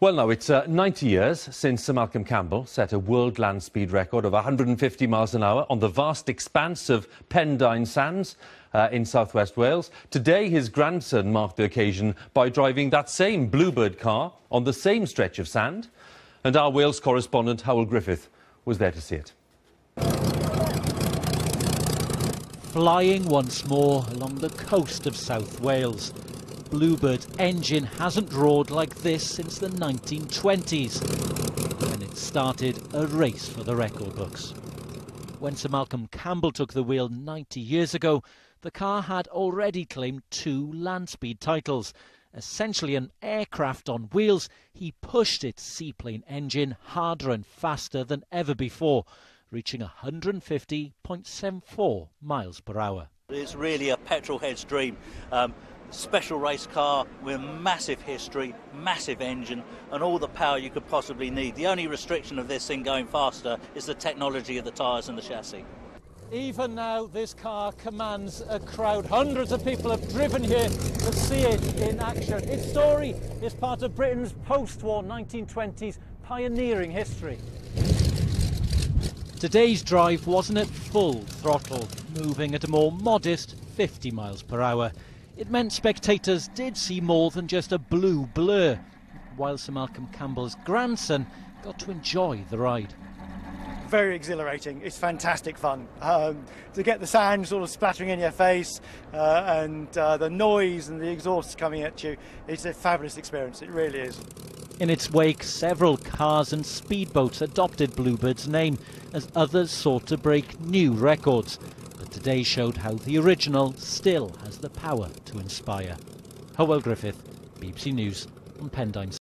Well, now, it's uh, 90 years since Sir Malcolm Campbell set a world land speed record of 150 miles an hour on the vast expanse of Pendine Sands uh, in southwest Wales. Today, his grandson marked the occasion by driving that same Bluebird car on the same stretch of sand. And our Wales correspondent, Hywel Griffith, was there to see it. Flying once more along the coast of South Wales. Bluebird's engine hasn't roared like this since the 1920s, and it started a race for the record books. When Sir Malcolm Campbell took the wheel 90 years ago, the car had already claimed two land speed titles. Essentially an aircraft on wheels, he pushed its seaplane engine harder and faster than ever before, reaching 150.74 miles per hour. It's really a petrol head's dream. Um, special race car with massive history, massive engine, and all the power you could possibly need. The only restriction of this thing going faster is the technology of the tyres and the chassis. Even now, this car commands a crowd. Hundreds of people have driven here to see it in action. Its story is part of Britain's post war 1920s pioneering history. Today's drive wasn't at full throttle, moving at a more modest 50 miles per hour. It meant spectators did see more than just a blue blur, while Sir Malcolm Campbell's grandson got to enjoy the ride. Very exhilarating. It's fantastic fun. Um, to get the sand sort of splattering in your face uh, and uh, the noise and the exhaust coming at you, it's a fabulous experience. It really is. In its wake, several cars and speedboats adopted Bluebird's name as others sought to break new records today showed how the original still has the power to inspire. Hywel Griffith, BBC News on Pendine